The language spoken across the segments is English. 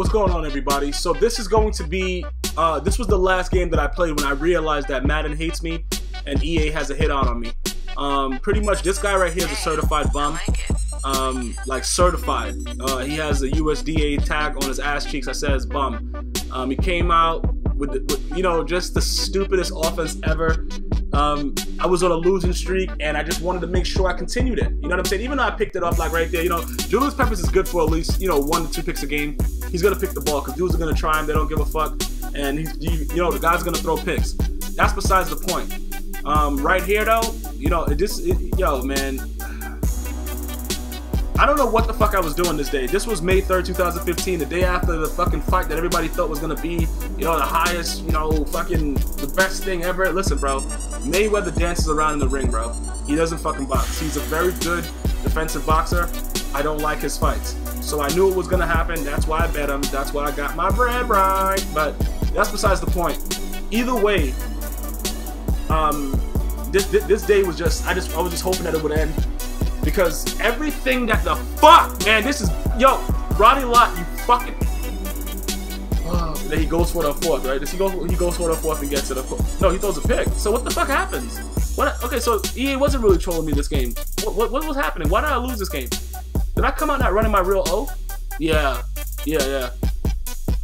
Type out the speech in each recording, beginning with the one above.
What's going on, everybody? So this is going to be, uh, this was the last game that I played when I realized that Madden hates me and EA has a hit out on me. Um, pretty much, this guy right here is a certified bum. Um, like certified. Uh, he has a USDA tag on his ass cheeks that says bum. Um, he came out with, the, with, you know, just the stupidest offense ever. Um, I was on a losing streak, and I just wanted to make sure I continued it. You know what I'm saying? Even though I picked it up like right there, you know, Julius Peppers is good for at least you know one to two picks a game. He's gonna pick the ball because dudes are gonna try him. They don't give a fuck, and he's you, know the guy's gonna throw picks. That's besides the point. Um, right here though, you know, this it, yo man, I don't know what the fuck I was doing this day. This was May 3rd, 2015, the day after the fucking fight that everybody thought was gonna be, you know, the highest, you know, fucking the best thing ever. Listen, bro, Mayweather dances around in the ring, bro. He doesn't fucking box. He's a very good defensive boxer. I don't like his fights. So I knew it was gonna happen. That's why I bet him. That's why I got my bread right. But that's besides the point. Either way, um, this, this, this day was just I just I was just hoping that it would end because everything that the fuck, man, this is yo, Ronnie Lott, you fucking. Oh, then he goes for the fourth, right? Does he go? He goes for the fourth and gets it. No, he throws a pick. So what the fuck happens? What? Okay, so EA wasn't really trolling me this game. What, what, what was happening? Why did I lose this game? Did I come out not running my real O? Yeah, yeah, yeah.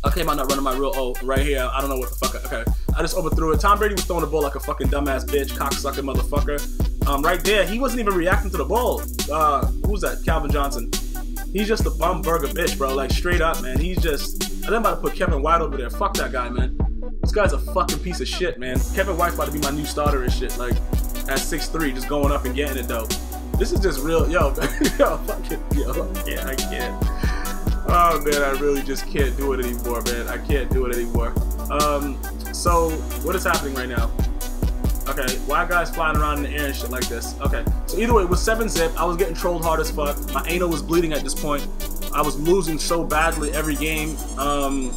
I came out not running my real O right here. I don't know what the fuck. Okay, I just overthrew it. Tom Brady was throwing the ball like a fucking dumbass bitch, cocksucking motherfucker. Um, right there, he wasn't even reacting to the ball. Uh, who's that? Calvin Johnson. He's just a bum burger bitch, bro. Like straight up, man. He's just. I'm about to put Kevin White over there. Fuck that guy, man. This guy's a fucking piece of shit, man. Kevin White's about to be my new starter and shit. Like at 6'3", just going up and getting it though. This is just real, yo, yo, fucking, yo, yeah, I can't. Oh man, I really just can't do it anymore, man. I can't do it anymore. Um, so what is happening right now? Okay, why guys flying around in the air and shit like this? Okay, so either way, with 7 zip, I was getting trolled hard as fuck. My anal was bleeding at this point. I was losing so badly every game. Um,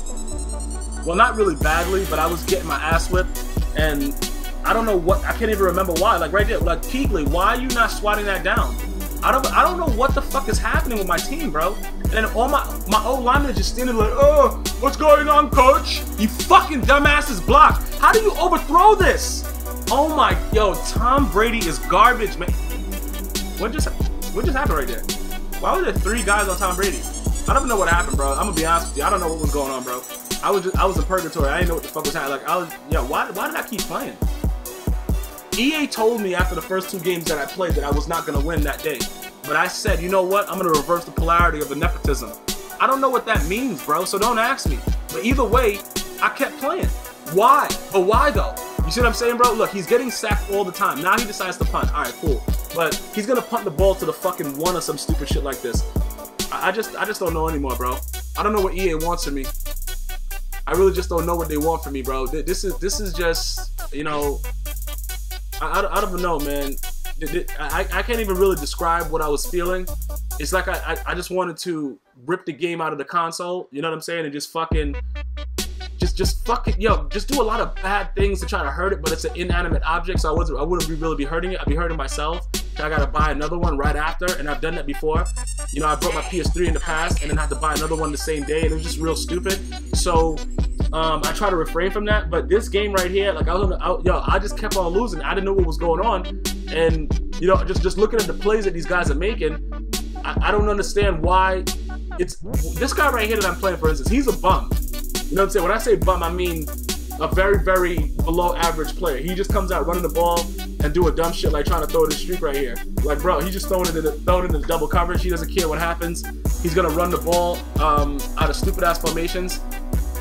well, not really badly, but I was getting my ass whipped. And I don't know what, I can't even remember why. Like right there, like Kuechly, why are you not swatting that down? I don't, I don't know what the fuck is happening with my team, bro. And all my, my old linemen just standing like, oh, what's going on, coach? You fucking dumbasses block. How do you overthrow this? Oh my, yo, Tom Brady is garbage, man. What just, what just happened right there? Why were there three guys on Tom Brady? I don't know what happened, bro. I'm gonna be honest with you. I don't know what was going on, bro. I was just, I was in purgatory. I didn't know what the fuck was happening. Like, I was, yo, why, why did I keep playing? EA told me after the first two games that I played that I was not gonna win that day. But I said, you know what? I'm gonna reverse the polarity of the nepotism. I don't know what that means, bro, so don't ask me. But either way, I kept playing. Why? But why though? You see what I'm saying, bro? Look, he's getting sacked all the time. Now he decides to punt. All right, cool. But he's gonna punt the ball to the fucking one or some stupid shit like this. I, I just, I just don't know anymore, bro. I don't know what EA wants from me. I really just don't know what they want from me, bro. This is, this is just, you know, I, I, I don't know, man. I, I can't even really describe what I was feeling. It's like I, I, I just wanted to rip the game out of the console, you know what I'm saying, and just fucking just fucking yo, just do a lot of bad things to try to hurt it, but it's an inanimate object, so I wasn't I wouldn't really be hurting it. I'd be hurting myself. I gotta buy another one right after, and I've done that before. You know, I bought my PS3 in the past and then had to buy another one the same day, and it was just real stupid. So um, I try to refrain from that. But this game right here, like I was, I, yo, I just kept on losing. I didn't know what was going on, and you know, just just looking at the plays that these guys are making, I, I don't understand why. It's this guy right here that I'm playing, for instance. He's a bum. You know what I'm saying? When I say bum, I mean a very, very below average player. He just comes out running the ball and doing dumb shit like trying to throw this streak right here. Like, bro, he's just throwing it in the, throwing it the double coverage. He doesn't care what happens. He's gonna run the ball um, out of stupid ass formations,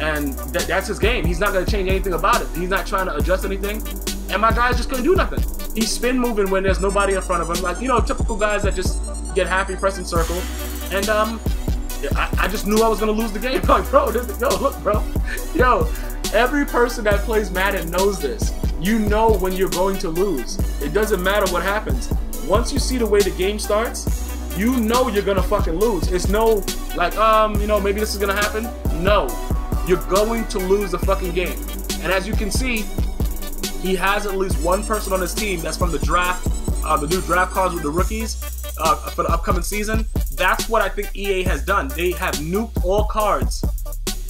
and th that's his game. He's not gonna change anything about it. He's not trying to adjust anything, and my guy's just gonna do nothing. He's spin moving when there's nobody in front of him, like you know, typical guys that just get happy pressing circle, and um, I, I just knew I was gonna lose the game. Like, bro, this, yo, look, bro, yo, every person that plays Madden knows this. You know when you're going to lose. It doesn't matter what happens. Once you see the way the game starts, you know you're gonna fucking lose. It's no like, um, you know, maybe this is gonna happen. No, you're going to lose the fucking game. And as you can see, he has at least one person on his team that's from the draft, uh, the new draft cards with the rookies uh, for the upcoming season. That's what I think EA has done. They have nuked all cards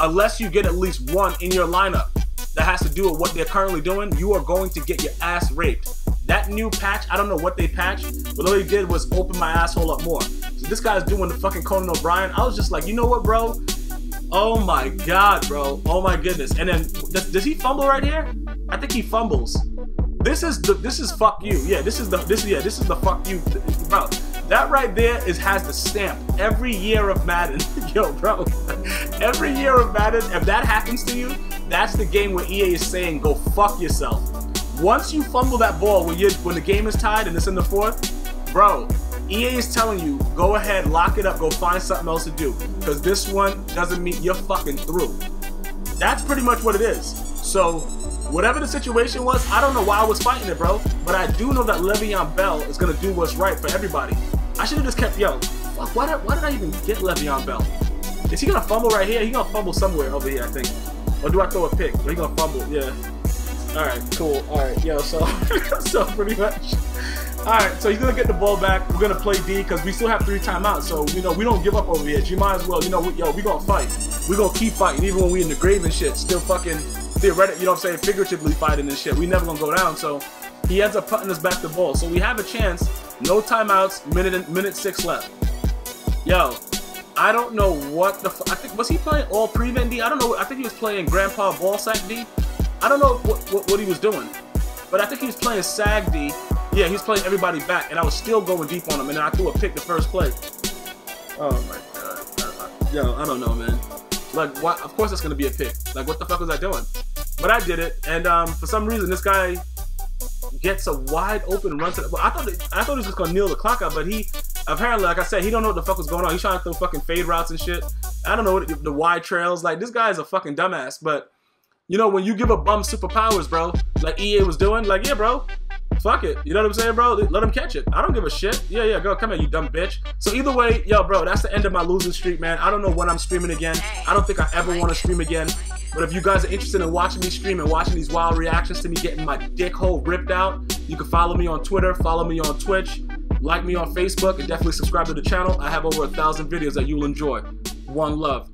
unless you get at least one in your lineup that has to do with what they're currently doing, you are going to get your ass raped. That new patch, I don't know what they patched, but all they did was open my asshole up more. So this guy's doing the fucking Conan O'Brien. I was just like, you know what, bro? Oh my god, bro. Oh my goodness. And then does, does he fumble right here? I think he fumbles. This is the this is fuck you. Yeah, this is the this yeah, this is the fuck you bro. That right there is has the stamp. Every year of Madden. Yo, bro. Every year of Madden, if that happens to you, that's the game where EA is saying go fuck yourself. Once you fumble that ball when you when the game is tied and it's in the fourth, bro, EA is telling you, go ahead, lock it up, go find something else to do. Because this one doesn't mean you're fucking through. That's pretty much what it is. So, whatever the situation was, I don't know why I was fighting it, bro. But I do know that Le'Veon Bell is going to do what's right for everybody. I should have just kept, yo, fuck, why did, why did I even get Le'Veon Bell? Is he to fumble right here? He to fumble somewhere over here, I think. Or do I throw a pick? Or he to fumble? Yeah. Alright, cool. Alright, yo, so, so pretty much. Alright, so he's gonna get the ball back. We're gonna play D because we still have three timeouts. So, you know, we don't give up over here. You might as well, you know, we, yo, we gonna fight. We gonna keep fighting, even when we in the grave and shit. Still fucking theoretic, you know what I'm saying, figuratively fighting and shit. We never gonna go down. So he ends up putting us back the ball. So we have a chance. No timeouts, minute minute six left. Yo, I don't know what the I think was he playing all prevent D? I don't know. I think he was playing Grandpa Ball Sack D. I don't know what, what, what he was doing, but I think he was playing Sag D. Yeah, he's playing everybody back, and I was still going deep on him, and then I threw a pick the first play. Oh my god. Yo, I don't know, man. Like, what? Of course it's gonna be a pick. Like, what the fuck was I doing? But I did it, and um, for some reason, this guy gets a wide open run to the. I thought I thought he was just gonna kneel the clock out, but he apparently, like I said, he don't know what the fuck was going on. He's trying to throw fucking fade routes and shit. I don't know what the, the wide trails. Like this guy is a fucking dumbass. But you know, when you give a bum superpowers, bro, like EA was doing, like yeah, bro, fuck it. You know what I'm saying, bro? Let him catch it. I don't give a shit. Yeah, yeah, go, come here, you dumb bitch. So either way, yo, bro, that's the end of my losing streak, man. I don't know when I'm streaming again. I don't think I ever want to stream again. But if you guys are interested in watching me stream and watching these wild reactions to me getting my dick hole ripped out, you can follow me on Twitter, follow me on Twitch, like me on Facebook, and definitely subscribe to the channel. I have over a thousand videos that you'll enjoy. One love.